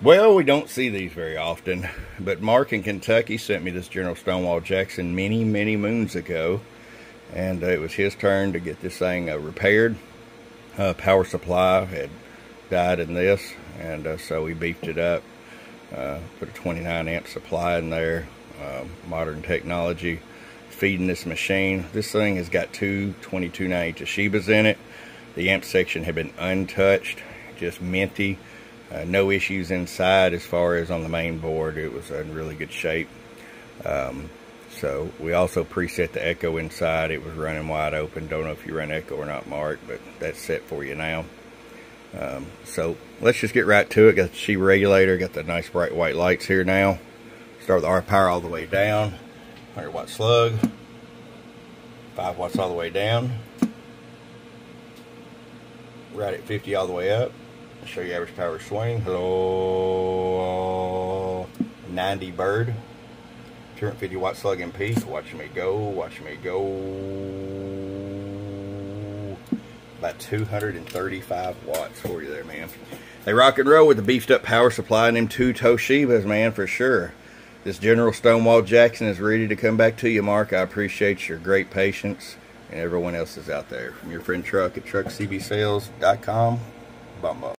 Well, we don't see these very often, but Mark in Kentucky sent me this General Stonewall Jackson many, many moons ago, and uh, it was his turn to get this thing uh, repaired. Uh, power supply had died in this, and uh, so we beefed it up, uh, put a 29 amp supply in there, um, modern technology, feeding this machine. This thing has got two 2290 Toshibas in it. The amp section had been untouched, just minty uh, no issues inside as far as on the main board. It was in really good shape. Um, so we also preset the echo inside. It was running wide open. Don't know if you run echo or not, Mark, but that's set for you now. Um, so let's just get right to it. Got the Chi regulator. Got the nice bright white lights here now. Start with R power all the way down. 100 watt slug. 5 watts all the way down. Right at 50 all the way up show you average power swing. Hello, 90 bird. 250 watt slug and peak. Watch me go, watch me go. About 235 watts for you there, man. They rock and roll with the beefed up power supply and them two Toshibas, man, for sure. This General Stonewall Jackson is ready to come back to you, Mark. I appreciate your great patience and everyone else is out there. From your friend Truck at truckscbsales.com. Bum bum.